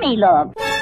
me look.